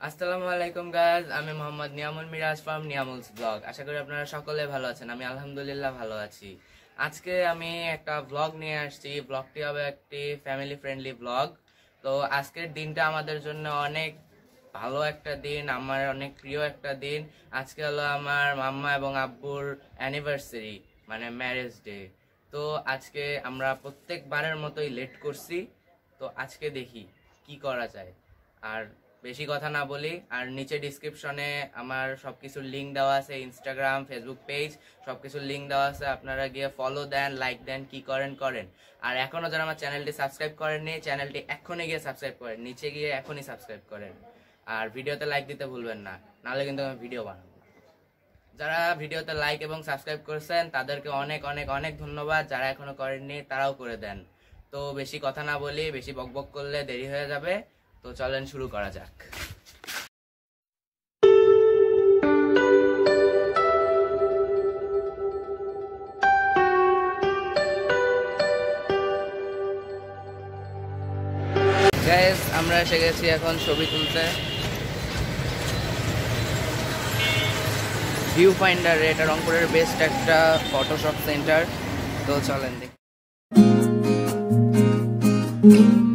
আসসালামু আলাইকুম গাইজ আমি মোহাম্মদ নিয়ামুল মিরাজ ফার্ম নিয়ামুলস ব্লগ। আশা করি আপনারা সকলে ভালো আছেন। আমি আলহামদুলিল্লাহ ভালো আছি। আজকে আমি একটা ব্লগ নিয়ে আসছি। ব্লগটি হবে একটি ফ্যামিলি ফ্রেন্ডলি ব্লগ তো আজকের দিনটা আমাদের জন্য অনেক ভালো একটা দিন, আমার অনেক প্রিয় একটা দিন। আজকে হলো আমার মাম্মা এবং আব্বুর অ্যানিভার্সারি মানে ম্যারেজ ডে তো আজকে আমরা প্রত্যেকবারের মতোই লেট করছি। তো আজকে দেখি কি করা যায়। আর বেশি কথা না বলি, আর নিচে ডিসক্রিপশনে আমার সবকিছুর লিঙ্ক দেওয়া আছে ইনস্টাগ্রাম ফেসবুক পেজ সবকিছুর লিঙ্ক দেওয়া আছে, আপনারা গিয়ে ফলো দেন লাইক দেন, কি করেন করেন। আর এখনও যারা আমার চ্যানেলটি সাবস্ক্রাইব করেননি চ্যানেলটি এখনই গিয়ে সাবস্ক্রাইব করেন, নিচে গিয়ে এখনই সাবস্ক্রাইব করেন। আর ভিডিওতে লাইক দিতে ভুলবেন না, নাহলে কিন্তু আমি ভিডিও বানাবো। যারা ভিডিওতে লাইক এবং সাবস্ক্রাইব করেছেন, তাদেরকে অনেক অনেক অনেক ধন্যবাদ, যারা এখনও করেননি, তারাও করে দেন। তো বেশি কথা না বলি, বেশি বকবক করলে দেরি হয়ে যাবে। তো চলেন শুরু করা যাক। আমরা এসে গেছি এখন ছবি তুলতে। ভিউ ফাইন্ডার এটা রংপুরের বেস্ট একটা ফটোশপ সেন্টার তো চলেন দেখি। Mm-hmm.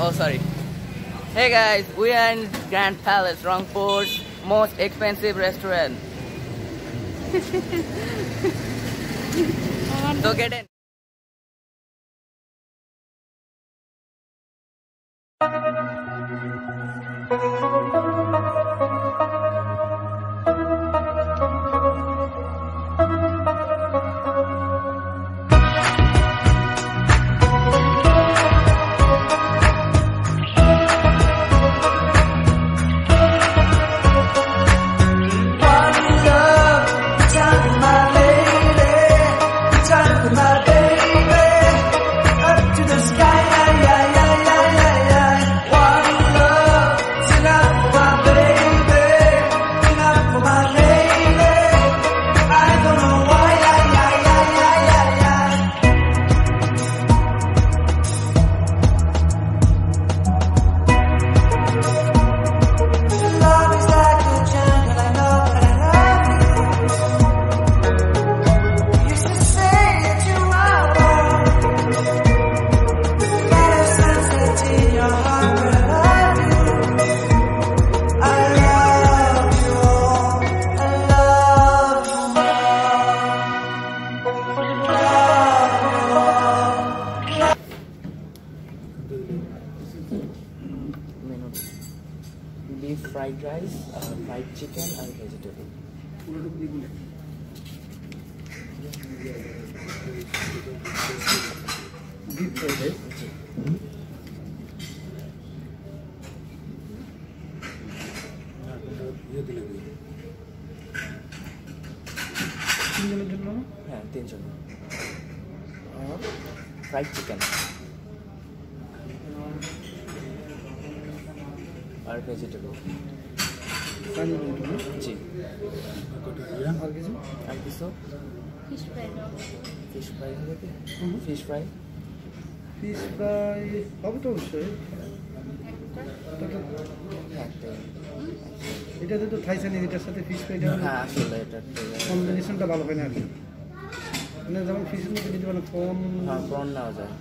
Oh sorry. Hey guys, we are in Grand Palace, Rangpur's most expensive restaurant. so get in. Menu তিনজন ফ্রাইড চিকেন আর ভেজিটেবল জি। আর কিছু আর কিছু fish fry fish fry. Fish fry fish fry হবে তো অবশ্যই। এটাতে তো থাই চাইনিজ এটার সাথে ফিশ ফ্রাইটা হ্যাঁ আসলে এটা কম্বিনেশনটা ভালো হয় না আর কি। মানে যেমন ফিশের মধ্যে দিতে পারেন ফোন হ্যাঁ প্রন নেওয়া যায়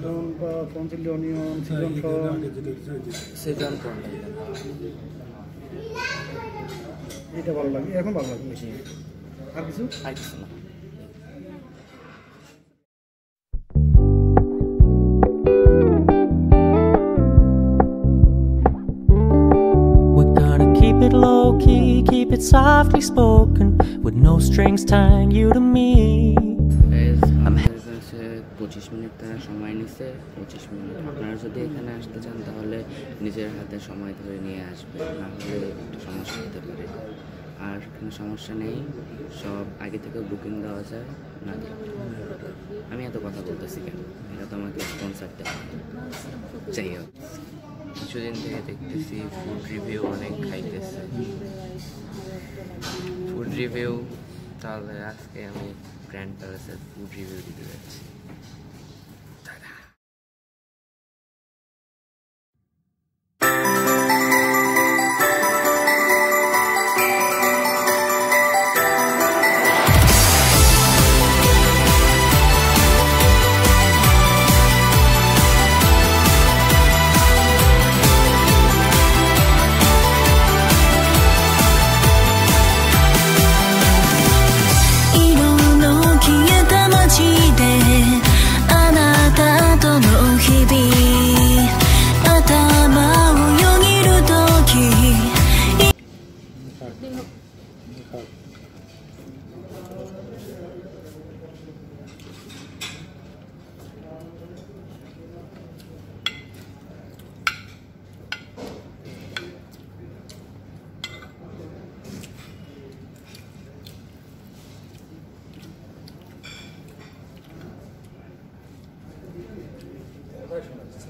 ফোন বা ফোন চিলি অনিয়ন চিকন ফোন সেজন প্রনটা দিতেন এটা ভালো লাগে এখন ভালো লাগে বেশি আর কিছু আর কিছু না We're gonna keep it low key, keep it softly spoken, with no strings tying you to me. Minute তারা সময় নিছে, পঁচিশ মিনিট। আপনারা যদি এখানে আসতে চান, তাহলে নিজের হাতে সময় ধরে নিয়ে আসবে না হলে একটু সমস্যা হতে পারে। আর কোনো সমস্যা নেই, সব আগে থেকে বুকিং দেওয়া যায়, না আমি এত কথা বলতেছি কেন? এটা তো আমাকে স্পন্সার দেওয়া যাই হোক, কিছুদিন থেকে দেখতেছি ফুড রিভিউ অনেক খাইতেছে। ফুড রিভিউ তাহলে আজকে আমি গ্র্যান্ড প্যালেসের ফুড রিভিউ দিতে যাচ্ছি「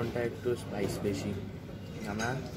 প্রনটা একটু স্পাইস বেশি। আমরা দর্শন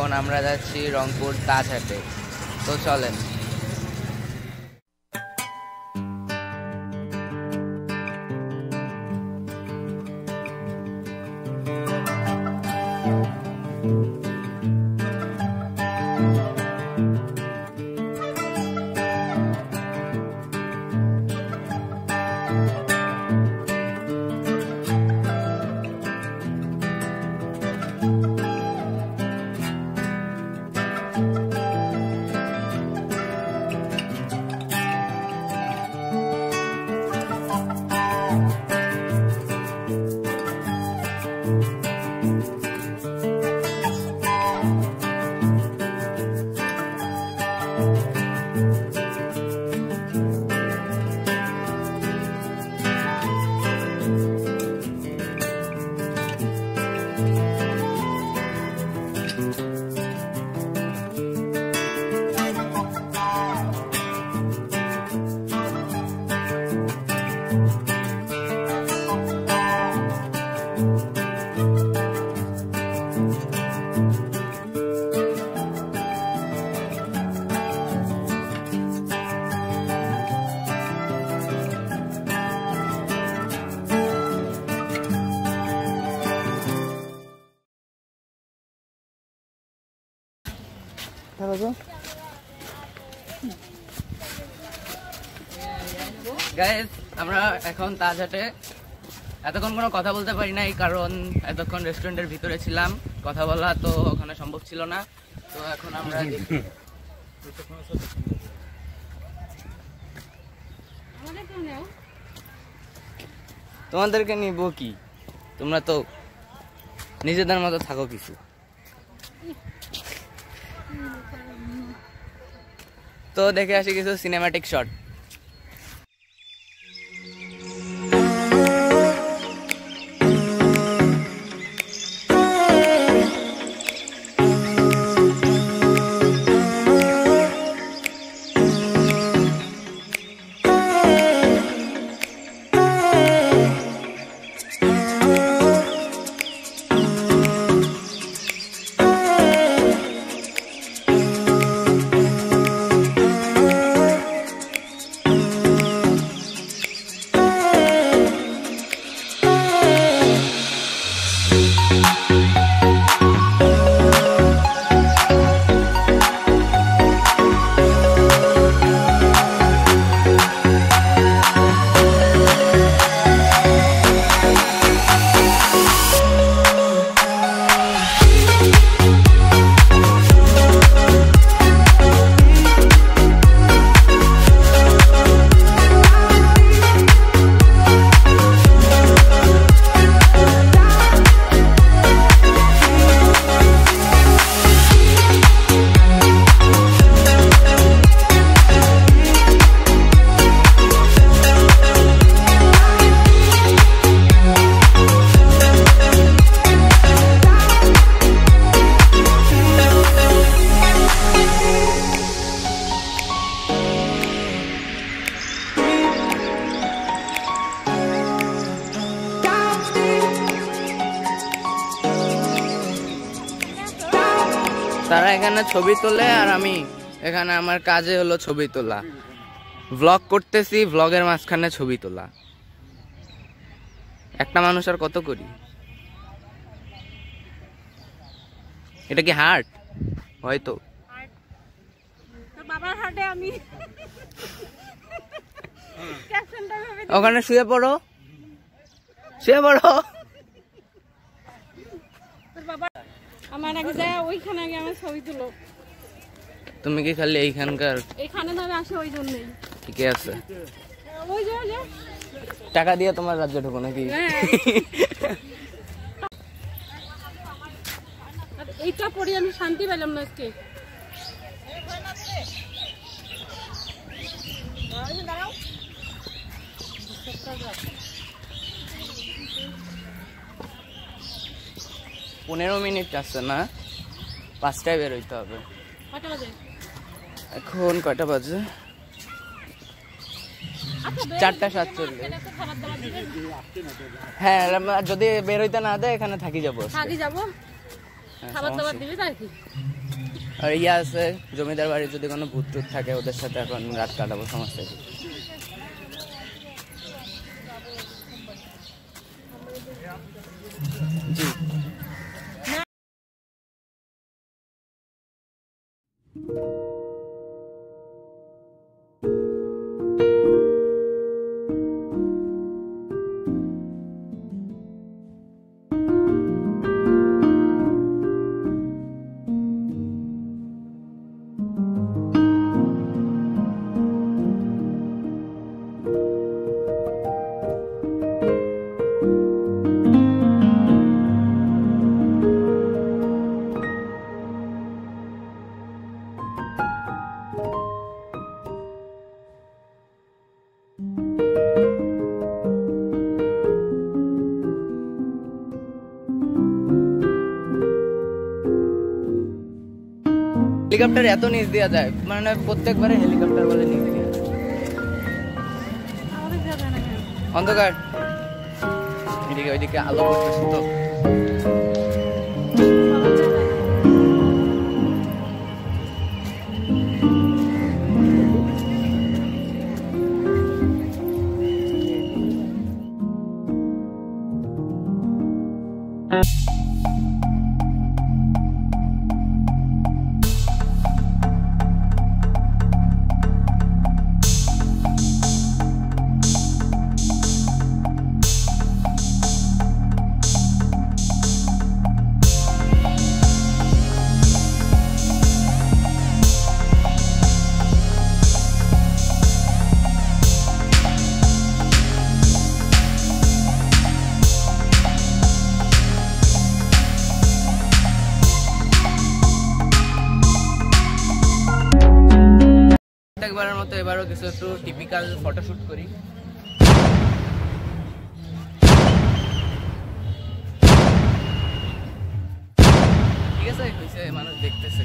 এখন আমরা যাচ্ছি রংপুর তাজহাটে। তো চলেন। গাইস আমরা এখন তাজহাটে। এতক্ষণ কোনো কথা বলতে পারি নাই কারণ এতক্ষণ রেস্টুরেন্টের ভিতরে ছিলাম। কথা বলা তো ওখানে সম্ভব ছিল না। তো এখন আমরা তোমাদেরকে নিব কি? তোমরা তো নিজেদের মতো থাকো কিছু। তো দেখে আসি কিছু সিনেমাটিক শট তারা এখানে ছবি তোলে আর আমি এখানে আমার কাজে হলো ছবি তোলা। ভ্লগ করতেছি ভ্লগের মাঝখানে ছবি তোলা। একটা মানুষ আর কত করি? এটা কি হার্ট? হয়তো। বাবার হাটে আমি ওখানে শুয়ে পড়ো। শুয়ে পড়ো তোর বাবা আমার আগে যায় ওইখানে আগে আমার ছবি তুলো। তুমি কি খালি এইখানকার এখানে ধরে আসে ওই জন্যই। ঠিকই আছে। ওই যে টাকা দিয়ে তোমার রাজ্য ঢুকো নাকি? হ্যাঁ। এইটা পড়ে আমি শান্তি পেলাম না আজকে। পনেরো মিনিট আছে না? পাঁচটায় বেরোইতে হবে। এখন কয়টা বাজে? আচ্ছা চারটা সাতচল্লিশ। হ্যাঁ যদি বেরোইতে না দেয় এখানে থাকি যাব থাকি যাব? হ্যাঁ, খাবার দাবার সমস্যা। দিবে কি আর ইয়ে আছে জমিদার বাড়ি যদি কোনো ভূত টুত থাকে ওদের সাথে এখন রাত কাটাবো সমস্যা হেলিকপ্টার এত নিচ দেওয়া যায়। মানে প্রত্যেকবারে হেলিকপ্টার বলে নিচ দেওয়া অন্ধকার। এদিকে ওইদিকে আলো পড়তেছে তো। প্রত্যেকবারের মতো এবারও কিছু একটু টিপিক্যাল ফটোশ্যুট করি। ঠিক আছে মানুষ দেখতেছে।